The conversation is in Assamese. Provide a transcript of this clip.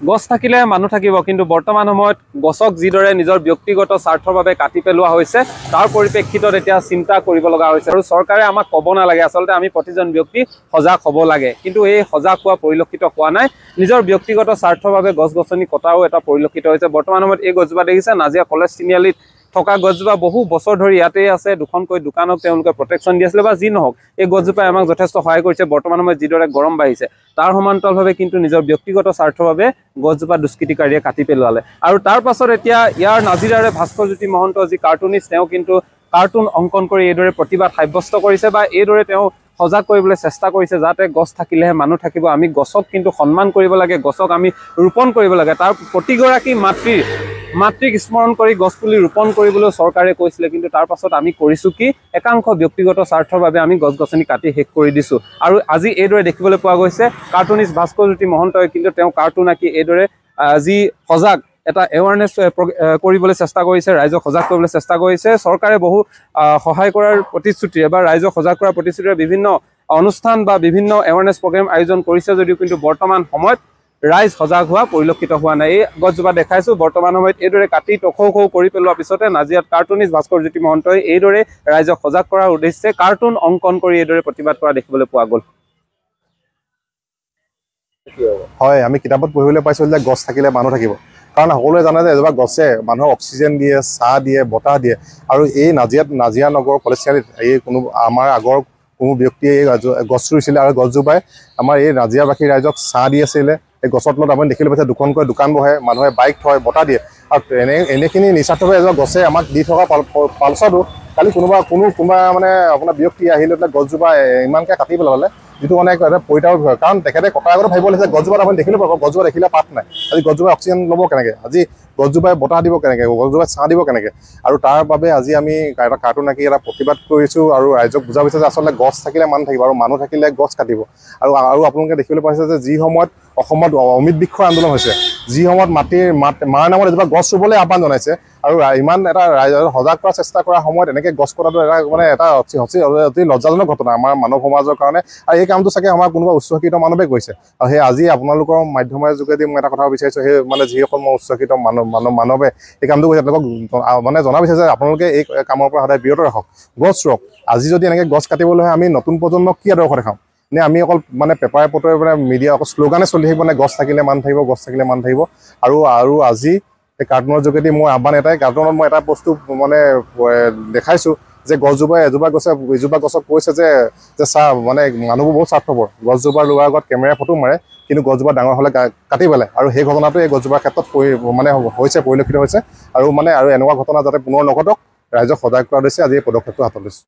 গছ থাকিলে মানুহ থাকিব কিন্তু বৰ্তমান সময়ত গছক যিদৰে নিজৰ ব্যক্তিগত স্বাৰ্থৰ বাবে কাটি পেলোৱা হৈছে তাৰ পৰিপ্ৰেক্ষিতত এতিয়া চিন্তা কৰিব লগা হৈছে। আৰু চৰকাৰে আমাক ক'ব নালাগে আচলতে আমি প্ৰতিজন ব্যক্তি সজাগ হ'ব লাগে। কিন্তু এই সজাগ হোৱা পৰিলক্ষিত হোৱা নাই। নিজৰ ব্যক্তিগত স্বাৰ্থৰ বাবে গছ গছনি কটাও এটা পৰিলক্ষিত হৈছে। বৰ্তমান সময়ত এই গছজোপা দেখিছে নাজিয়া কলেজ তিনিআলিত থকা গছজোপা বহু বছৰ ধৰি ইয়াতেই আছে দুখনকৈ দোকানক তেওঁলোকে প্ৰটেকশ্যন দি আছিলে বা যি নহওক এই গছজোপাই আমাক যথেষ্ট সহায় কৰিছে। বৰ্তমান সময়ত যিদৰে গৰম বাঢ়িছে তাৰ সমান্তৰালভাৱে কিন্তু নিজৰ ব্যক্তিগত স্বাৰ্থৰ বাবে গছজোপা দুষ্কৃতিকাৰীয়ে কাটি পেলোৱালে আৰু তাৰ পাছত এতিয়া ইয়াৰ নাজিৰাৰে ভাস্কৰজ্যোতি মহন্ত যি কাৰ্টুনিষ্ট তেওঁ কিন্তু কাৰ্টুন অংকন কৰি এইদৰে প্ৰতিবাদ সাব্যস্ত কৰিছে বা এইদৰে তেওঁ সজাগ কৰিবলৈ চেষ্টা কৰিছে যাতে গছ থাকিলেহে মানুহ থাকিব। আমি গছক কিন্তু সন্মান কৰিব লাগে গছক আমি ৰোপণ কৰিব লাগে। তাৰ প্ৰতিগৰাকী মাতৃৰ মাতৃক স্মৰণ কৰি গছপুলি ৰোপণ কৰিবলৈ চৰকাৰে কৈছিলে কিন্তু তাৰ পাছত আমি কৰিছোঁ কি? একাংশ ব্যক্তিগত স্বাৰ্থৰ বাবে আমি গছ গছনি কাটি শেষ কৰি দিছোঁ। আৰু আজি এইদৰে দেখিবলৈ পোৱা গৈছে কাৰ্টুনিষ্ট ভাস্কৰজ্যোতি মহন্তই কিন্তু তেওঁ কাৰ্টুন আঁকি এইদৰে যি সজাগ এটা এৱাৰনেছ কৰিবলৈ চেষ্টা কৰিছে ৰাইজক সজাগ কৰিবলৈ চেষ্টা কৰিছে। চৰকাৰে বহু সহায় কৰাৰ প্ৰতিশ্ৰুতিৰে বা ৰাইজক সজাগ কৰাৰ প্ৰতিশ্ৰুতিৰে বিভিন্ন অনুষ্ঠান বা বিভিন্ন এৱাৰনেছ প্ৰগ্ৰেম আয়োজন কৰিছে যদিও কিন্তু বৰ্তমান সময়ত ৰাইজ সজাগ হোৱা পৰিলক্ষিত হোৱা নাই। এই গছজোপা দেখাইছো বৰ্তমান সময়ত এইদৰে কাটি টখৌ খৌ কৰি পেলোৱাৰ পিছতে নাজিয়াত কাৰ্টুনিষ্ট ভাস্কৰজ্যোতি মহন্তই এইদৰে ৰাইজক সজাগ কৰাৰ উদ্দেশ্যে কাৰ্টুন অংকন কৰি এইদৰে প্ৰতিবাদ কৰা দেখিবলৈ পোৱা গ'ল। হয় আমি কিতাপত পঢ়িবলৈ পাইছোঁ যে গছ থাকিলে মানুহ থাকিব। কাৰণ সকলোৱে জানে যে এজোপা গছে মানুহক অক্সিজেন দিয়ে চাহ দিয়ে বতাহ দিয়ে। আৰু এই নাজিয়াত নাজিয়া নগৰ কলেজ চাৰিআলিত এই কোনো আমাৰ আগৰ কোনো ব্যক্তিয়ে এই গছ- ৰুইছিলে আৰু গছজোপাই আমাৰ এই নাজিয়াবাসী ৰাইজক চাহ দি আছিলে। এই গছৰ তলত আপুনি দেখিবলৈ পাইছে দুখনকৈ দোকান বহে মানুহে বাইক থয় বতাহ দিয়ে। আৰু এনে এনেখিনি নিস্বাৰ্থভাৱে এজোপা গছে আমাক দি থকা পাল পালচতো কালি কোনোবা কোনো কোনোবা মানে আপোনাৰ ব্যক্তি আহি লৈ পেলাই গছজোপা ইমানকৈ কাটি পেলালে যিটো মানে এটা পৰিতাপৰ বিষয় কাৰণ তেখেতে কটাৰ আগতে ভাবিব লাগিছে গছজোপাত আপুনি দেখিলে পাব গছজোপা দেখিলে পাত নাই। আজি গছজোপাই অক্সিজেন ল'ব কেনেকৈ? আজি গছজোপাই বতাহ দিব কেনেকৈ? গছজোপাই ছাঁ দিব কেনেকৈ? আৰু তাৰ বাবে আজি আমি এটা কাৰ্টুন আঁকি এটা প্ৰতিবাদ কৰিছোঁ আৰু ৰাইজক বুজা হৈছে যে আচলতে গছ থাকিলে মানুহ থাকিব আৰু মানুহ থাকিলে গছ কাটিব। আৰু আৰু আপোনালোকে দেখিবলৈ পাইছে যে যি সময়ত অসমত অমিত বৃক্ষৰ আন্দোলন হৈছে যি সময়ত মাটিৰ মাৰ নামত এজোপা গছ ৰুবলৈ আহ্বান জনাইছে আৰু ইমান এটা ৰাইজৰ সজাগ কৰাৰ চেষ্টা কৰাৰ সময়ত এনেকৈ গছ কটাটো এটা মানে এটা অতি অতি লজ্জাজনক ঘটনা আমাৰ মানৱ সমাজৰ কাৰণে। আৰু এই কামটো চাগে আমাৰ কোনোবা উচ্চ শিক্ষিত মানৱে কৰিছে। আৰু সেই আজি আপোনালোকৰ মাধ্যমৰ যোগেদি মই এটা কথা বিচাৰিছোঁ সেই মানে যিসকল মই উচ্চ শিক্ষিত মানৱ মানৱ মানৱে এই কামটো কৰিছে তেওঁলোকক মানে জনা বিচাৰিছে যে আপোনালোকে এই কামৰ পৰা সদায় বিৰত ৰাখক। গছ ৰুৱক। আজি যদি এনেকৈ গছ কাটিবলৈ হয় আমি নতুন প্ৰজন্মক কি আদৰ্শ দেখাম? নে আমি অকল মানে পেপাৰে পত্ৰৰে মানে মিডিয়া অকল শ্লোগানে চলি থাকিব নে গছ থাকিলে মান থাকিব গছ থাকিলে মান থাকিব। আৰু আৰু আজি এই কাৰ্টুনৰ যোগেদি মই আহ্বান এটাই কাৰ্টুনত মই এটা বস্তু মানে দেখাইছোঁ যে গছজোপাই এজোপা গছে ইজোপা গছক কৈছে যে যে চাহ মানে মানুহবোৰ বহুত স্বাৰ্থপৰ। গছজোপা ৰোৱাৰ আগত কেমেৰা ফটো মাৰে কিন্তু গছজোপা ডাঙৰ হ'লে কাটি পেলায়। আৰু সেই ঘটনাটো এই গছজোপাৰ ক্ষেত্ৰত মানে হৈছে পৰিলক্ষিত হৈছে। আৰু মানে আৰু এনেকুৱা ঘটনা যাতে পুনৰ নঘটক ৰাইজক সজাগ কৰা উদ্দেশ্যে আজি এই পদক্ষেপটো হাতত লৈছোঁ।